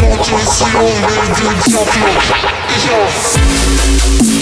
Don't you see all the good stuff? Yeah.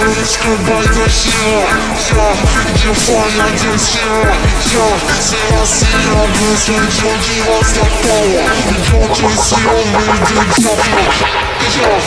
Колечко багажира Я Япония дезира Я С Россия Близкий джоги Ростопова Йоки Сион Выйди Джапа Я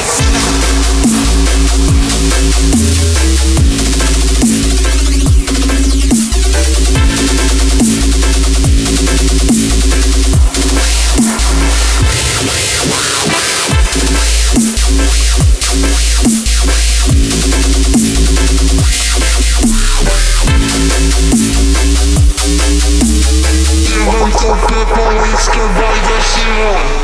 Wojska Bajda Szymon